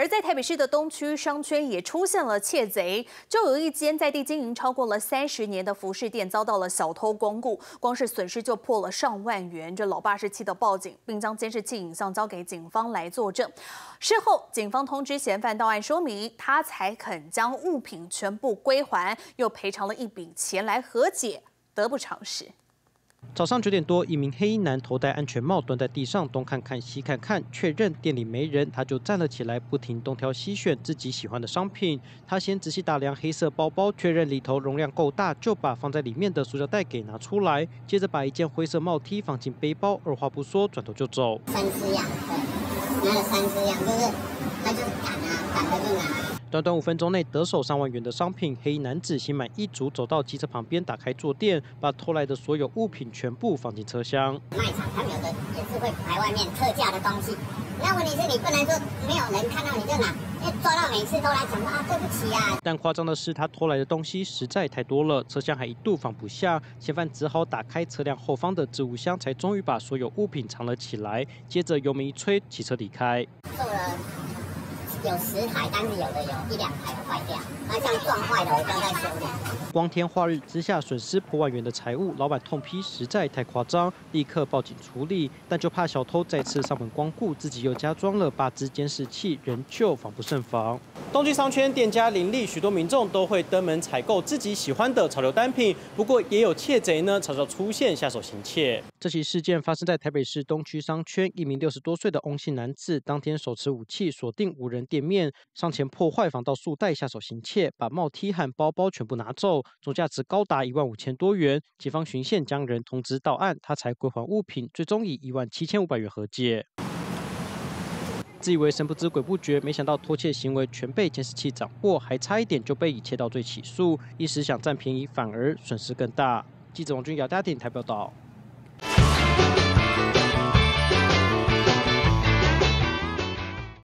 而在台北市的东区商圈也出现了窃贼，就有一间在地经营超过了三十年的服饰店遭到了小偷光顾，光是损失就破了上万元。这老爸是气得报警，并将监视器影像交给警方来作证。事后，警方通知嫌犯到案说明，他才肯将物品全部归还，又赔偿了一笔钱来和解，得不偿失。早上九点多，一名黑衣男头戴安全帽，蹲在地上东看看西看看，确认店里没人，他就站了起来，不停东挑西选自己喜欢的商品。他先仔细打量黑色包包，确认里头容量够大，就把放在里面的塑料袋给拿出来，接着把一件灰色帽 T 放进背包，二话不说，转头就走。三只羊，对，拿了三只羊，就是他就是赶啊，赶着就拿。短短五分钟内得手上万元的商品，黑衣男子心满意足走到机车旁边，打开坐垫，把偷来的所有物品全部放进车厢。卖场他们有的也是会排外面特价的东西，那问题是你不能说没有人看到你就拿，抓到每次都来讲说啊对不起啊。但夸张的是，他偷来的东西实在太多了，车厢还一度放不下，嫌犯只好打开车辆后方的置物箱，才终于把所有物品藏了起来。接着油门一吹，骑车离开。有十台，但是有的有一两台坏掉，那像撞坏的，我正在修理。光天化日之下损失破万元的财物，老板痛批实在太夸张，立刻报警处理。但就怕小偷再次上门光顾，自己又加装了八支监视器，仍旧防不胜防。东区商圈店家林立，许多民众都会登门采购自己喜欢的潮流单品。不过也有窃贼呢，常常出现下手行窃。这起事件发生在台北市东区商圈，一名六十多岁的翁姓男子当天手持武器锁定无人店面，上前破坏防盗束带下手行窃，把帽 T 和包包全部拿走，总价值高达一万五千多元。警方巡线将人通知到案，他才归还物品，最终以一万七千五百元和解。自以为神不知鬼不觉，没想到偷窃行为全被监视器掌握，还差一点就被以窃盗罪起诉。一时想占便宜，反而损失更大。记者王俊姚家电台报道。